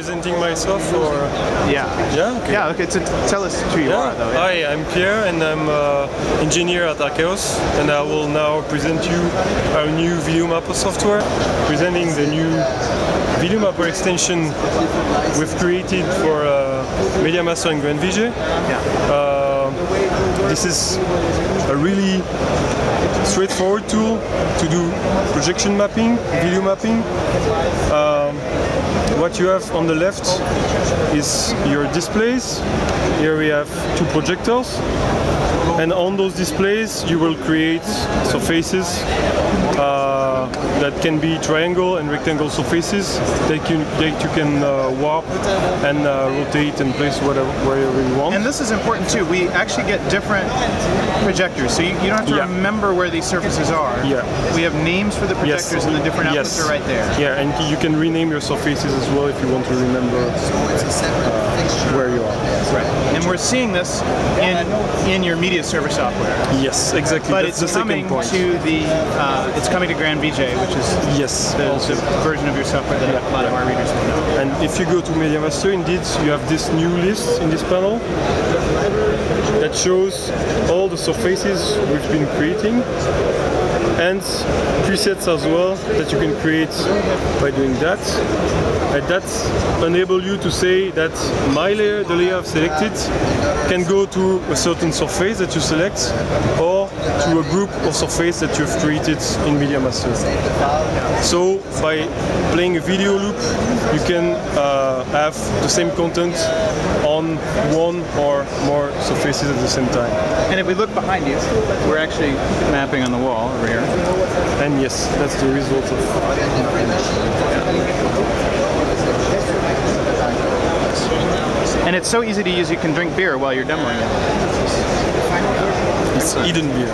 presenting myself or Yeah. yeah okay. Yeah. Okay. So tell us who you are, though. Hi, I'm Pierre and I'm uh, engineer at arKaos and I will now present you our new Video Mapper software, presenting the new Video Mapper extension we've created for uh, MediaMaster and GrandVJ. Yeah. Uh, this is a really straightforward tool to do projection mapping, video mapping. What you have on the left is your displays. Here we have two projectors. And on those displays you will create surfaces uh, that can be triangle and rectangle surfaces that, can, that you can uh, warp and uh, rotate and place whatever, wherever you want. And this is important too. We actually get different projectors, so you, you don't have to Yeah. remember where these surfaces are. Yeah. We have names for the projectors, and the different outputs Yes. are right there. Yeah, and you can rename your surfaces as well if you want to remember uh, where you are. Right. And we're seeing this in in your media server software. Yes, exactly. But That's it's the coming second point. to the uh, it's coming to Grand VJ, which is yes, the, also. the version of your software that a lot of our readers will know. And if you go to MediaMaster, indeed, you have this new list in this panel that shows all the surfaces we've been creating and presets as well that you can create by doing that. And that enable you to say that my layer, the layer I've selected, can go to a certain surface that you select or to a group of surface that you've created in Media Master. So by playing a video loop, you can uh, have the same content on one or more surfaces at the same time. And if we look behind you, we're actually mapping on the wall over here. And yes, that's the result of And it's so easy to use, you can drink beer while you're demoing it. It's Eden beer,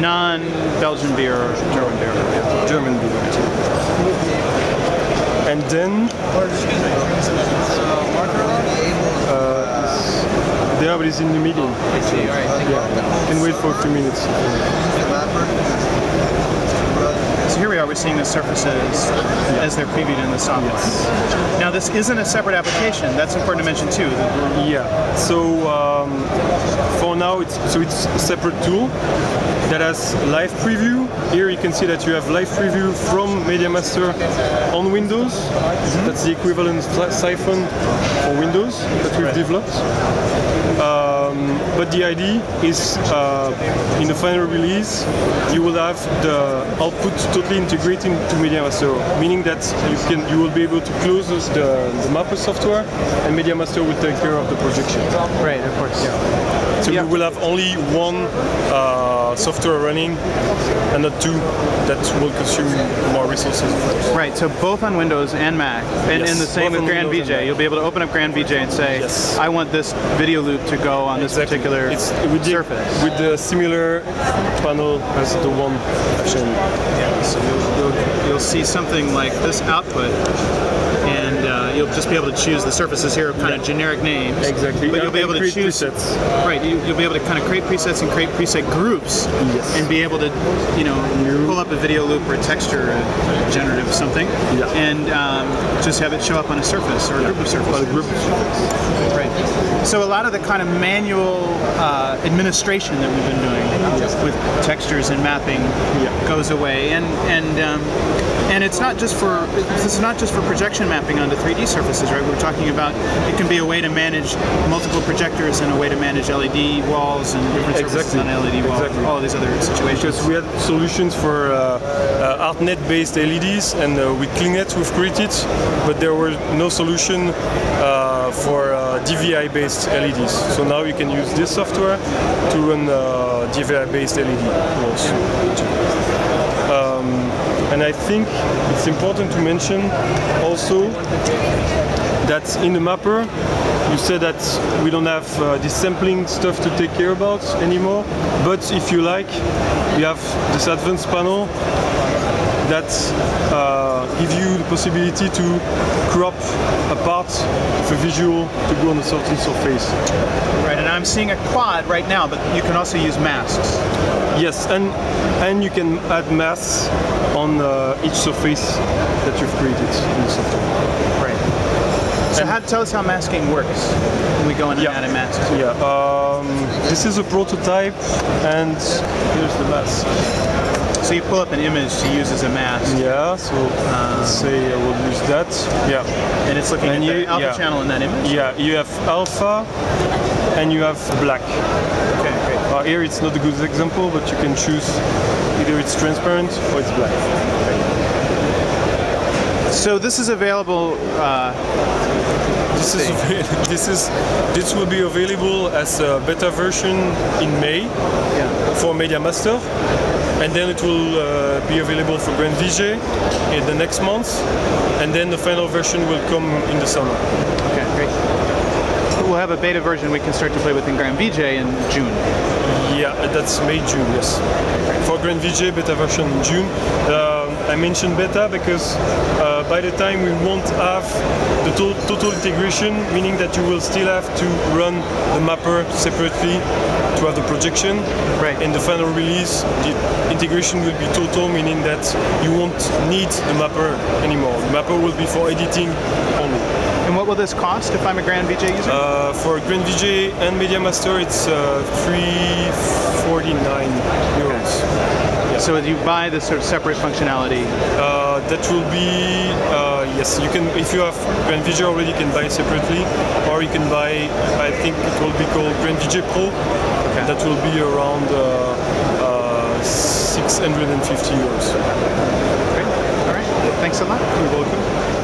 Non-Belgian beer or German beer. German beer. And then uh, the other is in the middle. Yeah, can wait for a few minutes. So here we are, we're seeing the surfaces as they're previewed in the software. Now this isn't a separate application, that's important to mention too. Yeah. So um, for now, it's so it's a separate tool that has live preview. Here you can see that you have live preview from MediaMaster on Windows. That's the equivalent Syphon for Windows that we've developed. Um, but the idea is uh, in the final release, you will have the output totally integrated into MediaMaster, meaning that you can you will be able to close the, the Mapper software, and MediaMaster will take care of the projection. Right, of course. So Yeah. we will have only one uh, software running, and not two that will consume more resources. Right, so both on Windows and Mac, and, Yes, and the same both with on Windows. Mac. You'll be able to open up GrandVJ and say, Yes. I want this video loop to go on this particular It's we did surface. with the similar panel as the one shown you. So you'll, you'll, you'll see something like this output, and you'll just be able to choose the surfaces here, kind of generic names. Exactly. But you'll be able to create choose. presets. Right, you, you'll be able to kind of create presets and create preset groups, Yes. and be able to, you know, pull up a video loop or a texture, a generative something, Yeah. and um, just have it show up on a surface or a group of surfaces. A group Right. So a lot of the kind of manual uh, administration that we've been doing with textures and mapping goes away, and and um, and it's not just for this is not just for projection mapping onto 3D surfaces, right? We were talking about it can be a way to manage multiple projectors and a way to manage LED walls and different surfaces Exactly. on LED walls, Exactly. all these other situations. because we had solutions for uh, uh, ArtNet-based LEDs and uh, with KlingNet we've created, but there were no solution uh, for uh, DVI-based LEDs. So now you can use this software to run uh, DVI-based LED also. And I think it's important to mention also that in the mapper you said that we don't have uh, this sampling stuff to take care about anymore. But if you like we have this advanced panel that uh, give you the possibility to crop a part of a visual to go on a certain surface. Right, and I'm seeing a quad right now, but you can also use masks. Yes, and and you can add masks on uh, each surface that you've created in the software. Right. So And- how, tell us how masking works. When we go in and Yeah. add a mask. Yeah, um, this is a prototype, and here's the mask. So you pull up an image to use as a mask, Yeah, so let's say I will use that. Yeah, and it's looking And at the you- alpha yeah. channel in that image. yeah, you have alpha, and you have black. Okay, great. Uh, here it's not a good example, but you can choose either it's transparent or it's black. So this is available. Uh, This is this is this will be available as a beta version in May yeah. for Media Master, and then it will uh, be available for Grand VJ in the next month, and then the final version will come in the summer. Okay, great. We'll have a beta version we can start to play with in Grand VJ in June. Yeah, that's May June. Yes, for Grand VJ beta version in June. Uh, I mentioned beta because uh, by the time we won't have the to- total integration, meaning that you will still have to run the mapper separately to have the projection. Right. In the final release, the integration will be total, meaning that you won't need the mapper anymore. The mapper will be for editing only. And what will this cost if I'm a Grand VJ user? Uh, for Grand VJ and Media Master, it's uh, 349 euros. so if you buy this sort of separate functionality. Uh, that will be uh, yes. You can if you have Grand VJ already, you can buy separately, or you can buy. I think it will be called Grand VJ Pro. That will be around uh, uh, 650 euros. Great. All right. Thanks a lot. You're welcome.